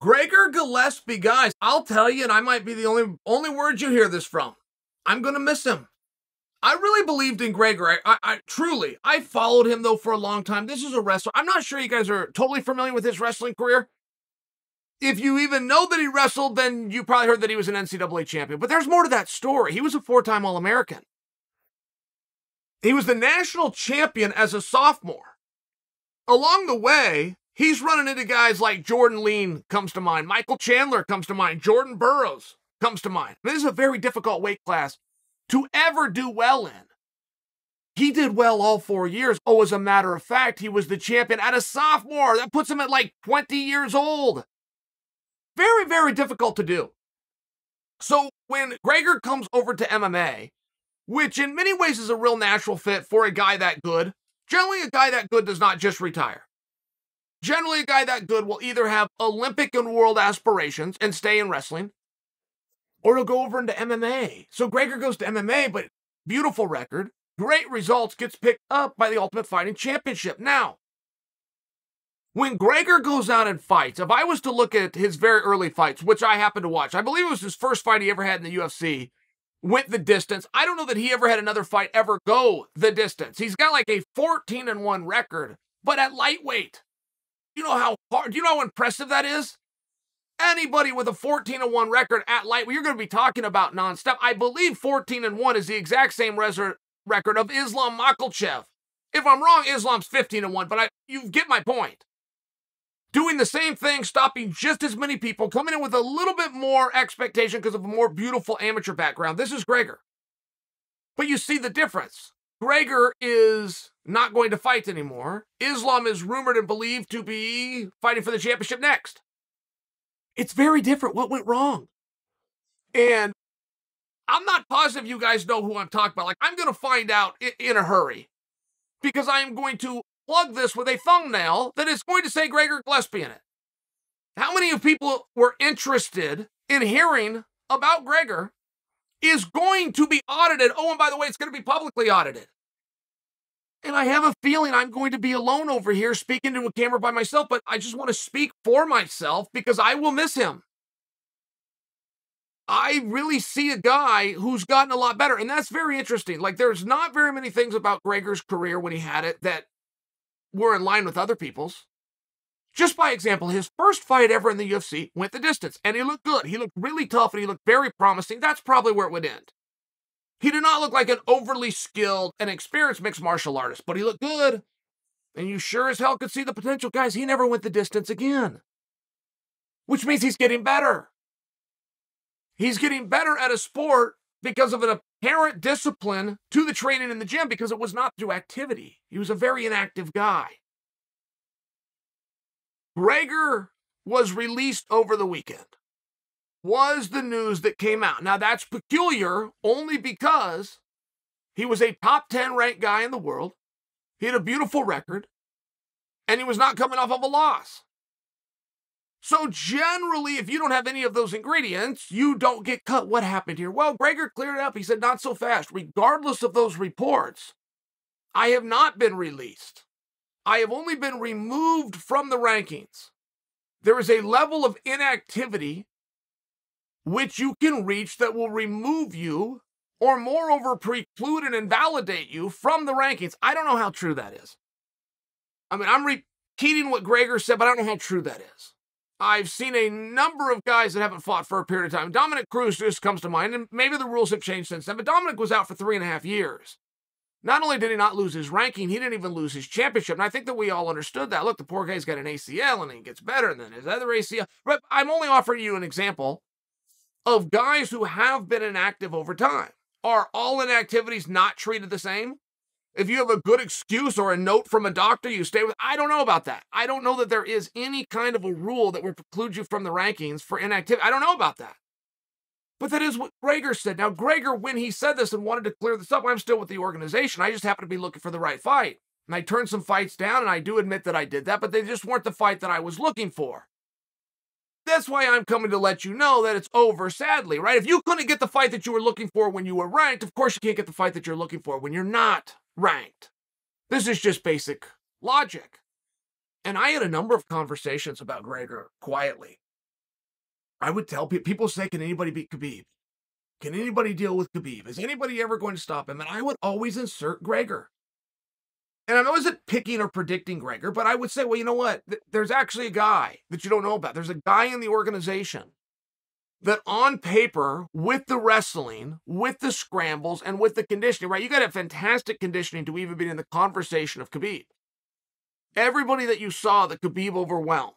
Gregor Gillespie, guys, I'll tell you, and I might be the only only word you hear this from. I'm gonna miss him. I really believed in Gregor. I, I, I, truly, I followed him though for a long time. This is a wrestler. I'm not sure you guys are totally familiar with his wrestling career. If you even know that he wrestled, then you probably heard that he was an NCAA champion. But there's more to that story. He was a four-time All-American. He was the national champion as a sophomore. Along the way, he's running into guys like Jordan Leen comes to mind, Michael Chandler comes to mind, Jordan Burroughs comes to mind. This is a very difficult weight class to ever do well in. He did well all four years. Oh, as a matter of fact, he was the champion at a sophomore. That puts him at like 20 years old. Very, very difficult to do. So when Gregor comes over to MMA, which in many ways is a real natural fit for a guy that good, generally a guy that good does not just retire. Generally, a guy that good will either have Olympic and world aspirations and stay in wrestling, or he'll go over into MMA. So Gregor goes to MMA, but beautiful record, great results, gets picked up by the Ultimate Fighting Championship. Now, when Gregor goes out and fights, if I was to look at his very early fights, which I happen to watch, I believe it was his first fight he ever had in the UFC, went the distance. I don't know that he ever had another fight ever go the distance. He's got like a 14 and 1 record, but at lightweight. You know how hard, you know how impressive that is? Anybody with a 14 and 1 record at lightweight, you're going to be talking about nonstop. I believe 14 and 1 is the exact same record of Islam Makhachev. If I'm wrong, Islam's 15 and 1, but I you get my point doing the same thing, stopping just as many people, coming in with a little bit more expectation because of a more beautiful amateur background. This is Gregor. But you see the difference. Gregor is not going to fight anymore. Islam is rumored and believed to be fighting for the championship next. It's very different. What went wrong? And I'm not positive you guys know who I'm talking about. Like, I'm going to find out in a hurry because I am going to plug this with a thumbnail that is going to say Gregor Gillespie in it. How many of people were interested in hearing about Gregor is going to be audited? Oh, and by the way, it's going to be publicly audited. And I have a feeling I'm going to be alone over here speaking to a camera by myself, but I just want to speak for myself because I will miss him. I really see a guy who's gotten a lot better. And that's very interesting. Like, there's not very many things about Gregor's career when he had it that were in line with other people's. Just by example, his first fight ever in the UFC went the distance, and he looked good. He looked really tough, and he looked very promising. That's probably where it would end. He did not look like an overly skilled and experienced mixed martial artist, but he looked good. And you sure as hell could see the potential. Guys, he never went the distance again. Which means he's getting better. He's getting better at a sport because of an apparent discipline to the training in the gym because it was not through activity. He was a very inactive guy. Gregor was released over the weekend, was the news that came out. Now, that's peculiar only because he was a top 10 ranked guy in the world. He had a beautiful record, and he was not coming off of a loss. So generally, if you don't have any of those ingredients, you don't get cut. What happened here? Well, Gregor cleared it up. He said, not so fast. Regardless of those reports, I have not been released. I have only been removed from the rankings. There is a level of inactivity which you can reach that will remove you or moreover preclude and invalidate you from the rankings. I don't know how true that is. I mean, I'm repeating what Gregor said, but I don't know how true that is. I've seen a number of guys that haven't fought for a period of time. Dominick Cruz just comes to mind, and maybe the rules have changed since then, but Dominick was out for three and a half years. Not only did he not lose his ranking, he didn't even lose his championship. And I think that we all understood that. Look, the poor guy's got an ACL and he gets better than his other ACL. But I'm only offering you an example of guys who have been inactive over time. Are all inactivities not treated the same? If you have a good excuse or a note from a doctor, you stay with. I don't know about that. I don't know that there is any kind of a rule that would preclude you from the rankings for inactivity. I don't know about that. But that is what Gregor said. Now, Gregor, when he said this and wanted to clear this up, I'm still with the organization. I just happen to be looking for the right fight. And I turned some fights down, and I do admit that I did that, but they just weren't the fight that I was looking for. That's why I'm coming to let you know that it's over, sadly, right? If you couldn't get the fight that you were looking for when you were ranked, of course you can't get the fight that you're looking for when you're not ranked. This is just basic logic. And I had a number of conversations about Gregor quietly. I would tell people, people say, can anybody beat Khabib? Can anybody deal with Khabib? Is anybody ever going to stop him? And I would always insert Gregor. And I wasn't picking or predicting Gregor, but I would say, well, you know what? There's actually a guy that you don't know about. There's a guy in the organization that on paper, with the wrestling, with the scrambles, and with the conditioning, right? You got a fantastic conditioning to even be in the conversation of Khabib. Everybody that you saw that Khabib overwhelmed,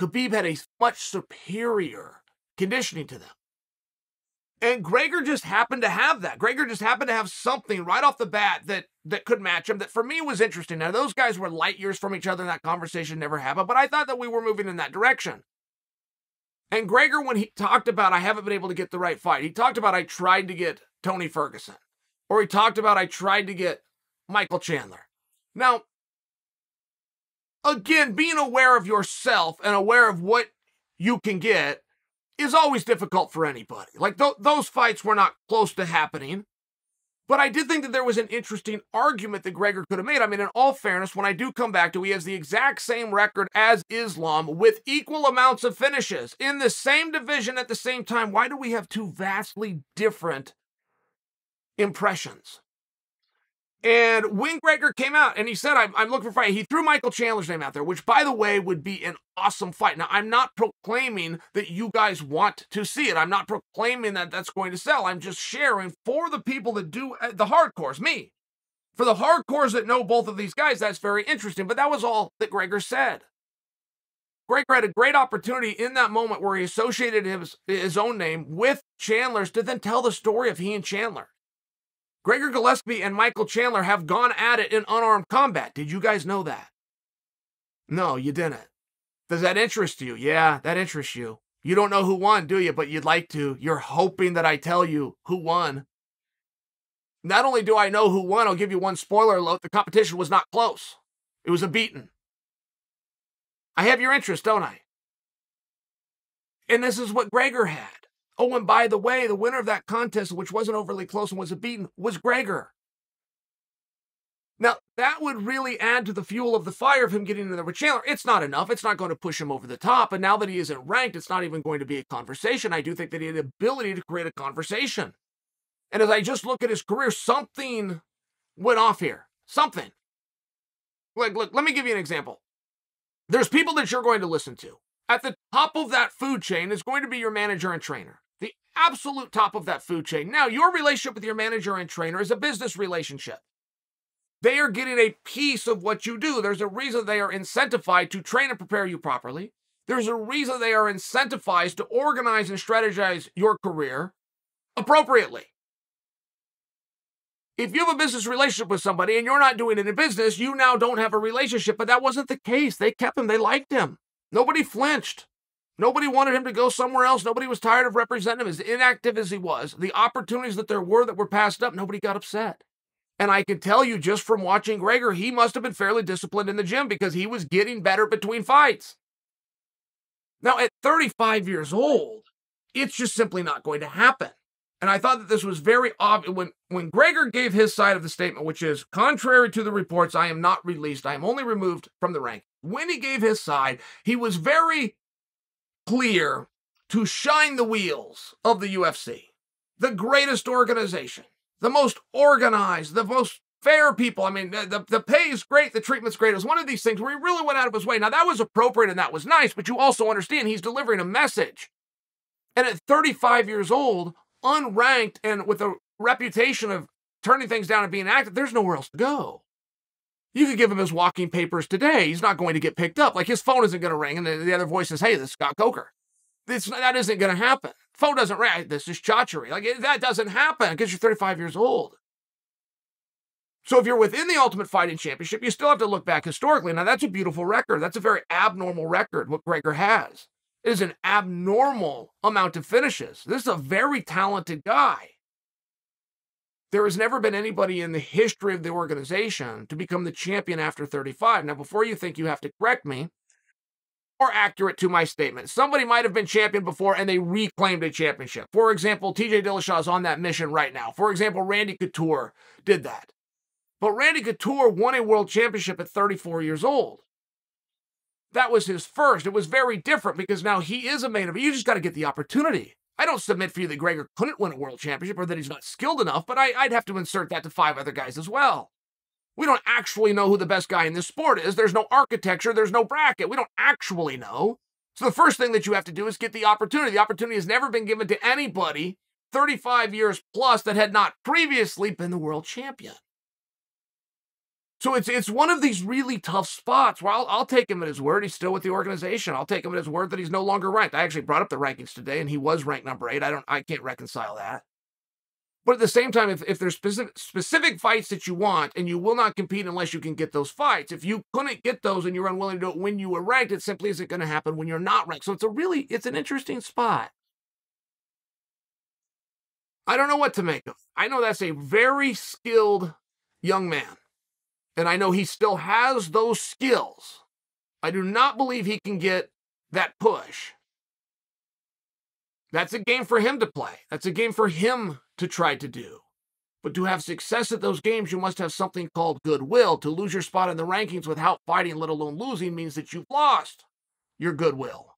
Khabib had a much superior conditioning to them. And Gregor just happened to have that. Gregor just happened to have something right off the bat that that could match him that for me was interesting. Now those guys were light years from each other and that conversation never happened, but I thought that we were moving in that direction. And Gregor, when he talked about I haven't been able to get the right fight, he talked about I tried to get Tony Ferguson. Or he talked about I tried to get Michael Chandler. Now, again, being aware of yourself and aware of what you can get is always difficult for anybody. Like th- those fights were not close to happening. But I did think that there was an interesting argument that Gregor could have made. I mean, in all fairness, when I do come back to, he has the exact same record as Islam with equal amounts of finishes in the same division at the same time. Why do we have two vastly different impressions? And when Gregor came out and he said, I'm, I'm, looking for fight, he threw Michael Chandler's name out there, which, by the way, would be an awesome fight. Now, I'm not proclaiming that you guys want to see it. I'm not proclaiming that that's going to sell. I'm just sharing for the people that do uh, the hardcores, me. For the hardcores that know both of these guys, that's very interesting. But that was all that Gregor said. Gregor had a great opportunity in that moment where he associated his, his own name with Chandler's to then tell the story of he and Chandler. Gregor Gillespie and Michael Chandler have gone at it in unarmed combat. Did you guys know that? No, you didn't. Does that interest you? Yeah, that interests you. You don't know who won, do you? But you'd like to. You're hoping that I tell you who won. Not only do I know who won, I'll give you one spoiler alert. The competition was not close. It was a beaten. I have your interest, don't I? And this is what Gregor had. Oh, and by the way, the winner of that contest, which wasn't overly close and was a beaten, was Gregor. Now, that would really add to the fuel of the fire of him getting in there with Chandler. It's not enough. It's not going to push him over the top. And now that he isn't ranked, it's not even going to be a conversation. I do think that he had the ability to create a conversation. And as I just look at his career, something went off here. Something. Like, look, let me give you an example. There's people that you're going to listen to. At the top of that food chain is going to be your manager and trainer the absolute top of that food chain. Now, your relationship with your manager and trainer is a business relationship. They are getting a piece of what you do. There's a reason they are incentivized to train and prepare you properly. There's a reason they are incentivized to organize and strategize your career appropriately. If you have a business relationship with somebody and you're not doing in business, you now don't have a relationship. But that wasn't the case. They kept him, they liked him. Nobody flinched. Nobody wanted him to go somewhere else. Nobody was tired of representing him. As inactive as he was, the opportunities that there were that were passed up, nobody got upset. And I can tell you just from watching Gregor, he must have been fairly disciplined in the gym because he was getting better between fights. Now, at 35 years old, it's just simply not going to happen. And I thought that this was very obvious when, when Gregor gave his side of the statement, which is contrary to the reports, I am not released. I am only removed from the rank. When he gave his side, he was very clear to shine the wheels of the UFC, the greatest organization, the most organized, the most fair people. I mean, the, the pay is great, the treatment's great. It was one of these things where he really went out of his way. Now, that was appropriate and that was nice, but you also understand he's delivering a message. And at 35 years old, unranked and with a reputation of turning things down and being active, there's nowhere else to go. You could give him his walking papers today. He's not going to get picked up. Like his phone isn't going to ring, and the, the, other voice says, "Hey, this is Scott Coker." That isn't going to happen. Phone doesn't ring. This is chachery. Like that doesn't happen because you're 35 years old. So if you're within the Ultimate Fighting Championship, you still have to look back historically. Now that's a beautiful record. That's a very abnormal record. What Gregor has it is an abnormal amount of finishes. This is a very talented guy. There has never been anybody in the history of the organization to become the champion after 35. Now, before you think you have to correct me, more accurate to my statement. Somebody might have been champion before and they reclaimed a championship. For example, TJ Dillashaw is on that mission right now. For example, Randy Couture did that. But Randy Couture won a world championship at 34 years old. that was his first. It was very different because now he is a main event. You just got to get the opportunity. I don't submit for you that Gregor couldn't win a world championship or that he's not skilled enough, but I, would have to insert that to five other guys as well. We don't actually know who the best guy in this sport is. There's no architecture, there's no bracket. We don't actually know. So the first thing that you have to do is get the opportunity. The opportunity has never been given to anybody 35 years plus that had not previously been the world champion. So it's it's one of these really tough spots where I'll, I'll take him at his word. He's still with the organization. I'll take him at his word that he's no longer ranked. I actually brought up the rankings today, and he was ranked number eight. I don't I can't reconcile that. But at the same time, if, if there's specific specific fights that you want, and you will not compete unless you can get those fights, if you couldn't get those and you're unwilling to do it when you were ranked, it simply isn't going to happen when you're not ranked. So it's a really it's an interesting spot. I don't know what to make of. I know that's a very skilled young man. And I know he still has those skills. I do not believe he can get that push. That's a game for him to play. That's a game for him to try to do. But to have success at those games, you must have something called goodwill. To lose your spot in the rankings without fighting, let alone losing, means that you've lost your goodwill.